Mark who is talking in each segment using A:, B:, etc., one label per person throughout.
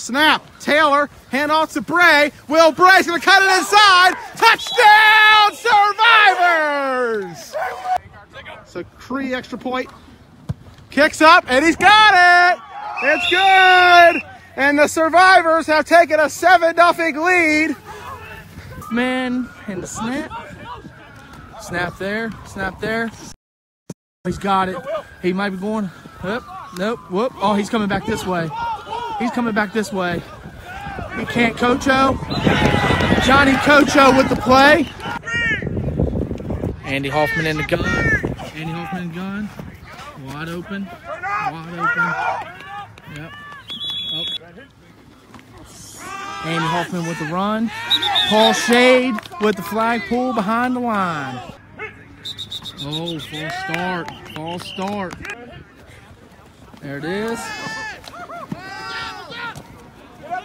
A: Snap. Taylor. Hand off to Bray. Will Bray's going to cut it inside. Touchdown, Survivors. So Cree extra point. Kicks up, and he's got it. It's good. And the Survivors have taken a 7 0 lead.
B: Man, and the snap. Snap there, snap there. He's got it. He might be going. Up, nope, whoop. Oh, he's coming back this way. He's coming back this way. He can't Cocho. Johnny Cocho with the play. Andy Hoffman in the gun. Andy Hoffman in the gun. Wide open. Wide open. Yep. Oh. Andy Hoffman with the run. Paul Shade with the flag pull behind the line. Oh, false start. False start. There it is.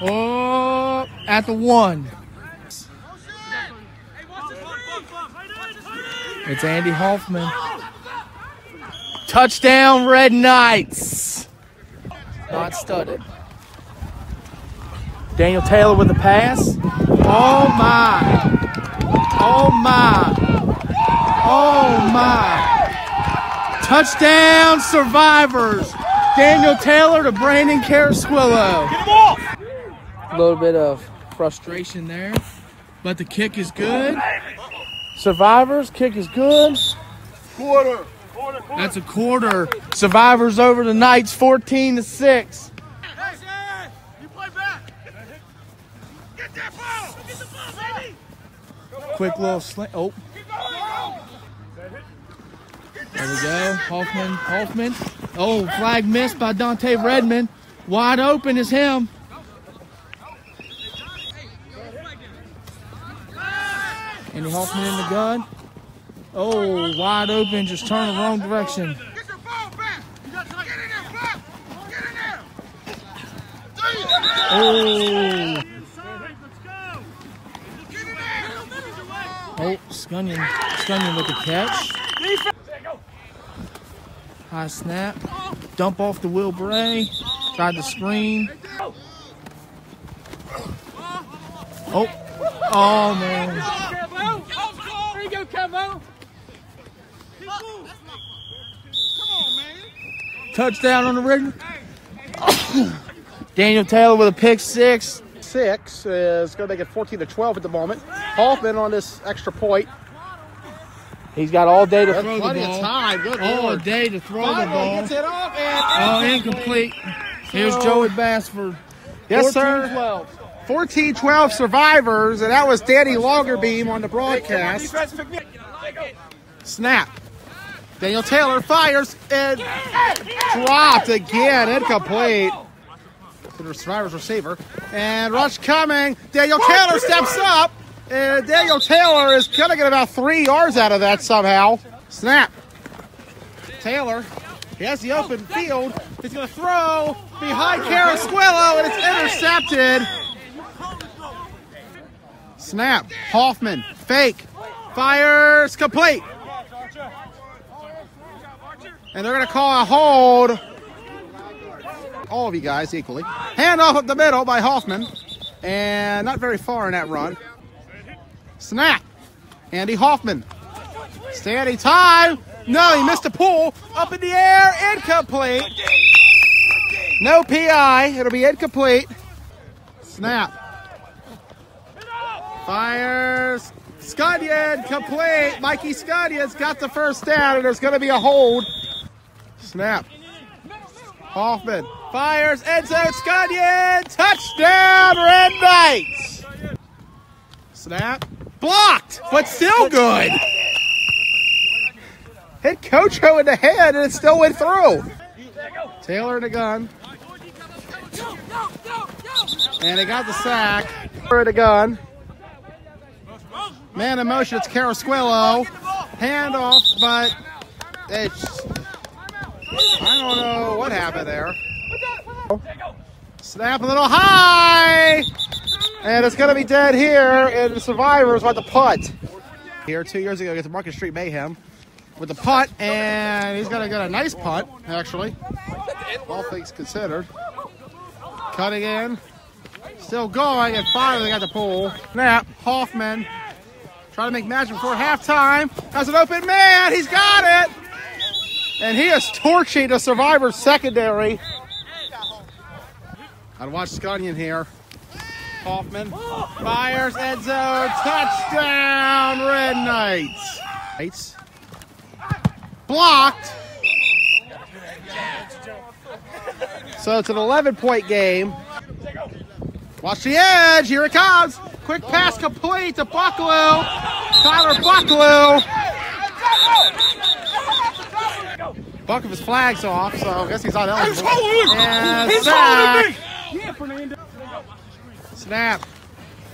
B: Oh, at the one. It's Andy Hoffman. Touchdown, Red Knights. Not studded. Daniel Taylor with the pass. Oh my. Oh my. Oh my. Touchdown survivors. Daniel Taylor to Brandon Carasquillo. Little bit of frustration there, but the kick is good. Survivors, kick is good.
A: Quarter.
B: That's a quarter. Survivors over the Knights 14 to 6. Quick little slant. Oh. There we go. Hoffman. Hoffman. Oh, flag missed by Dante Redmond. Wide open is him. Andy Hoffman in the gun. Oh, wide open, just turn the wrong direction.
C: Get your ball back. Get in there, Flap. Get in there.
B: Oh,
C: Get in there.
B: oh, Scunion, Scunion with the catch. High snap, dump off the Will Bray. Tried to screen. Oh, oh man.
C: There you go, Kevo.
B: Touchdown on the rig. Daniel Taylor with a pick six.
A: Six is going to make it 14 to 12 at the moment. Hoffman on this extra point.
B: He's got all day to
A: That's
B: throw the
A: plenty of
B: ball.
A: time. Good
B: All
A: lord.
B: day to throw the ball.
A: gets it off
B: Oh,
A: and
B: incomplete. Here's
A: So-
B: Joey Bassford.
A: Yes, sir.
B: 14-12.
A: 14 12 survivors, and that was Danny Longerbeam on the broadcast. Snap. Daniel Taylor fires and dropped again, incomplete. The survivors receiver. And rush coming. Daniel Taylor steps up, and Daniel Taylor is going to get about three yards out of that somehow. Snap. Taylor. He has the open field. He's going to throw behind Carasquillo, and it's intercepted. Snap. Hoffman. Fake. Fires. Complete. And they're going to call a hold. All of you guys equally. Hand off up the middle by Hoffman. And not very far in that run. Snap. Andy Hoffman. Standing time. No, he missed a pull. Up in the air. Incomplete. No PI. It'll be incomplete. Snap. Fires. Scuddian complete. Mikey Scuddian's got the first down, and there's going to be a hold. Snap. Hoffman fires. End zone. Scuddian. Touchdown, Red Knights. Snap. Blocked, but still good. Hit Cocho in the head, and it still went through. Taylor in the gun. And he got the sack. For the gun. Man in motion, it's Carasquillo. Handoff, but it's. I don't know what happened there. Snap a little high. And it's going to be dead here. And the survivors want the punt. Here two years ago against Market Street Mayhem with the punt. And he's going to get a nice punt, actually. All things considered. Cutting in. Still going, and finally got the pull. Snap, Hoffman. Trying to make magic before halftime. Has an open man. He's got it. And he is torching the survivor secondary. I'd watch Scunnion here. Hoffman fires end touchdown Red Knights. Knights blocked. So it's an 11 point game. Watch the edge. Here it comes. Quick pass complete to Bucklew. Tyler Bucklew. Buck of his flags off, so I guess he's not eligible. And sack. Snap.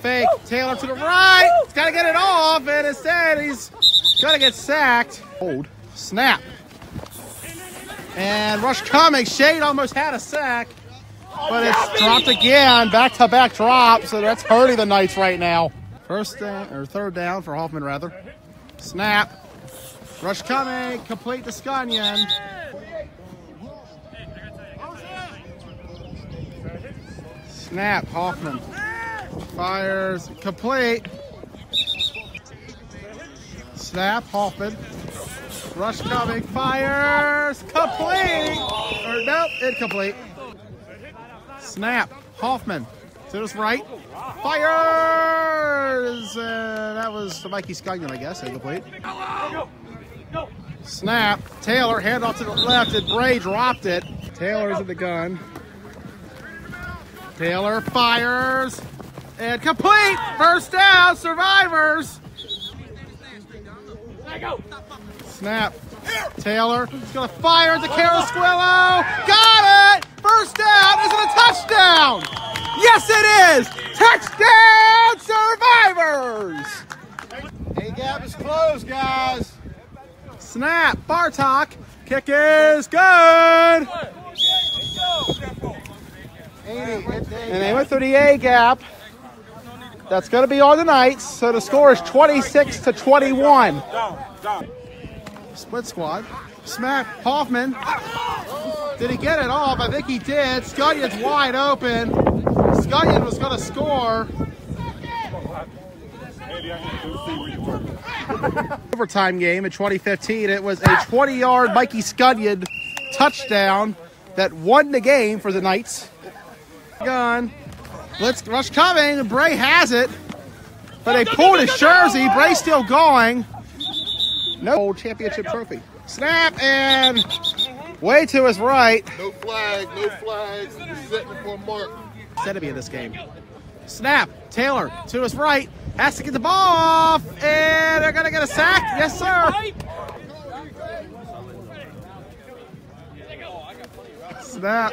A: Fake. Taylor to the right. He's got to get it off, and instead he's going to get sacked. Hold. Snap. And rush coming. Shade almost had a sack, but it's dropped again. Back to back drop, so that's hurting the Knights right now. First down, or third down for Hoffman, rather. Snap. Rush coming. Complete to Scunyon. Snap. Hoffman. Fires. Complete. Snap. Hoffman. Rush coming. Fires. Complete. Or nope. Incomplete. Snap. Hoffman. To his right. Fires. Uh, that was Mikey Scunyon, I guess. Incomplete. Snap. Taylor. Handoff to the left. And Bray dropped it. Taylor's in the gun. Taylor fires. And complete. First down. Survivors. Snap. Taylor is going to fire to Carasquillo. Got it. First down. Is it a touchdown? Yes, it is. Touchdown, Survivors.
B: A gap is closed, guys.
A: Snap. Bartok. Kick is good. And they went through the A gap. That's going to be all the Knights. So the score is 26 to 21. Split squad. Smack Hoffman. Did he get it off? I think he did. Scullion's wide open. Scullion was going to score. Overtime game in 2015. It was a 20 yard Mikey Scullion touchdown that won the game for the Knights. Gun. Blitz rush coming. Bray has it. But they pulled his jersey. Bray still going. No championship trophy. Snap and way to his right.
C: No flag, no flags. You're setting for mark.
A: Said to be in this game. Snap. Taylor to his right. Has to get the ball off. And they're going to get a sack. Yes, sir. Snap.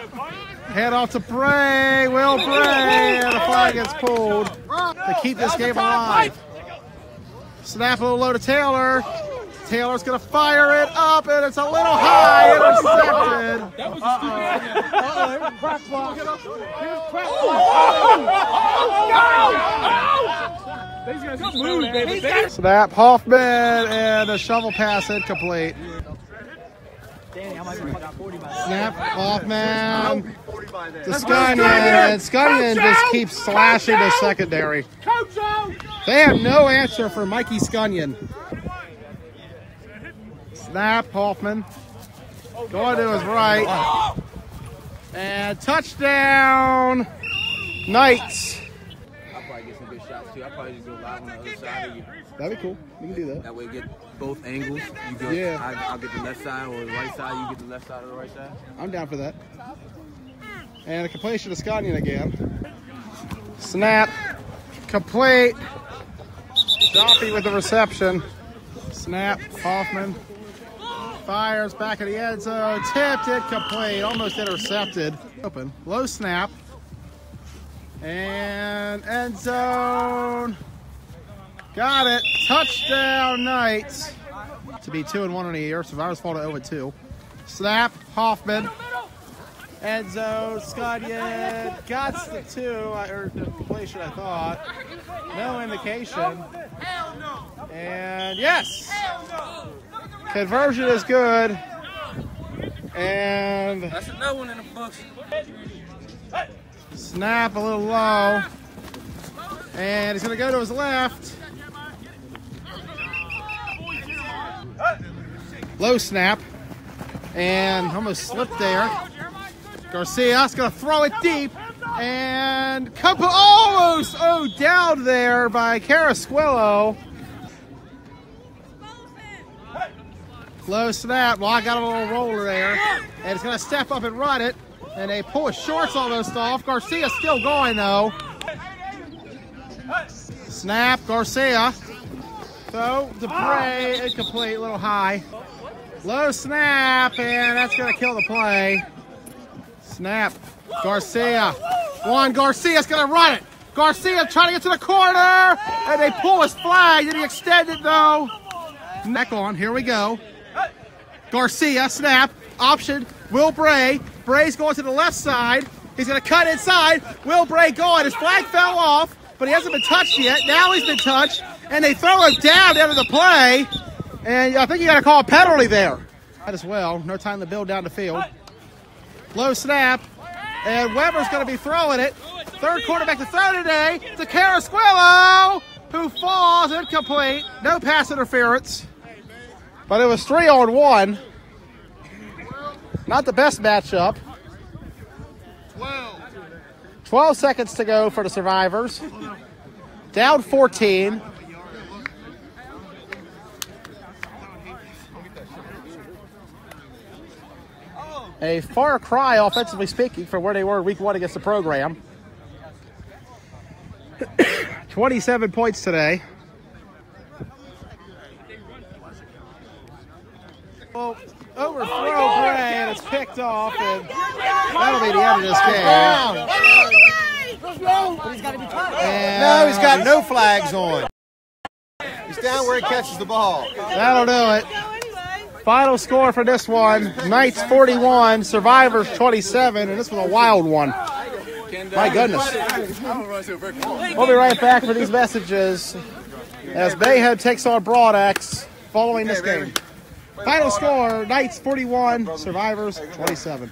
A: Head off to Bray. Will Bray. And the flag gets pulled to keep this game alive. Snap a little low to Taylor. Taylor's going to fire it up, and it's a little high. Intercepted. Snap Hoffman and a shovel pass incomplete. Snap Hoffman to Scunyon. Scunyon just keeps slashing the secondary. They have no answer for Mikey Scunyon. Snap Hoffman. Going to his right. And touchdown Knights.
D: I'll probably get some good shots too. I'll probably just go live on the other side of you.
A: That'd be cool. We can do that.
D: That way, you get both angles. You go,
A: Yeah.
D: I, I'll get the left side or the right side. You get the left side or the right side.
A: I'm down for that. And a completion to Scottian again. Snap. Complete. Doppy with the reception. Snap. Hoffman. Fires back at the end zone. Tipped it. Complete. Almost intercepted. Open. Low snap. And end zone. Got it. Touchdown Knights. To be 2 and 1 in a year. Survivors fall to 0 and 2. Snap. Hoffman. End zone. Scottian. Got the 2. I heard the completion, I thought. No indication. And yes. Conversion is good. And
D: That's another one in the books.
A: snap a little low. And he's going to go to his left. Low snap. And almost slipped there. Garcia's going to throw it deep. And couple almost oh down there by Carasquillo. Low snap. Well, I got a little roller there. And it's going to step up and run it. And they pull his shorts almost off. Garcia's still going though. Snap, Garcia. So, Dupre, incomplete, little high. Low snap, and that's going to kill the play. Snap, Garcia. Juan Garcia's going to run it. Garcia trying to get to the corner, and they pull his flag. Did he extend it though? Neck on, here we go. Garcia, snap, option, Will Bray. Bray's going to the left side. He's going to cut inside. Will Bray going. His flag fell off, but he hasn't been touched yet. Now he's been touched, and they throw him down into the play. And I think you got to call a penalty there. That as well. No time to build down the field. Low snap, and Weber's going to be throwing it. Third quarterback to throw today to Carasquillo, who falls incomplete. No pass interference. But it was three on one. Not the best matchup. 12 seconds to go for the survivors. Down 14. A far cry, offensively speaking, from where they were week one against the program. 27 points today. Well, overthrow Bray, and it's picked off, and that'll be the end of this game. And
E: No, he's got no flags on. He's down where he catches the ball.
A: That'll do it. Final score for this one Knights 41, Survivors 27, and this was a wild one. My goodness. We'll be right back for these messages as Bayhead takes on Broadax following this game. Final score Knights 41, Survivors 27.